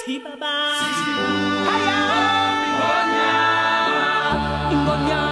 Sisi Baba Sisi Ingonya Ingonya